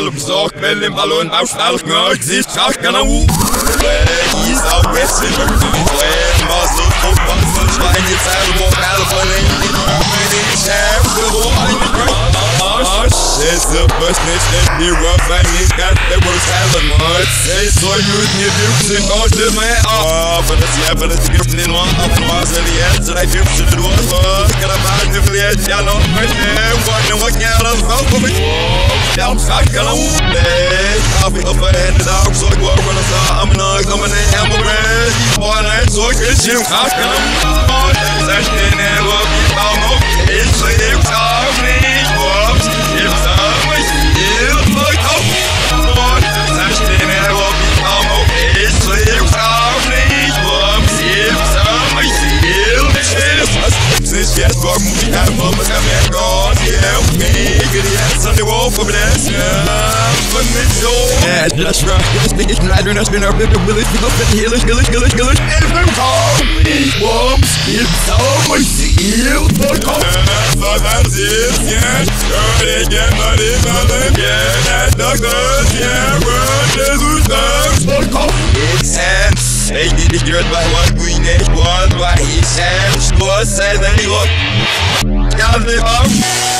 Zorg met een ballon afstel nooit ziet zag kan een woe Is al best in de buurt Maar zo goed van van schijn je zelf op helpen en je niet heb de hoor Is de bus niet in die rough en niet gaat de worst hellen maar Is zo goed niet duurt zich uit de mij af En het je het gift in man af maar ze die het ze die wat Ik kan maar niet verleerd ja Down zakken aan Nee, I'll up ahead and out So I go run a saw I'm not coming in I'm a red Boy, I'm so good come on That's the name of the Palmo It's a hip Whoops It's a It's a top That's the name of the Palmo It's a hip top Whoops It's a Sinds jij kwam moet ik uit mama gaan weg God me Get the ass on the wall for bless Van dit zo Yeah, that's right This thing is riding us been bit of village Pick up the hillish, hillish, hillish, hillish And if I'm It's seal For calm For that is, yeah Good again, but it's not them Yeah, that doctor Yeah, run this done For calm It's hands Hey, dit is gebeurd bij wat doe je niet wat waar je zegt Wat zei dan niet op Ja, dit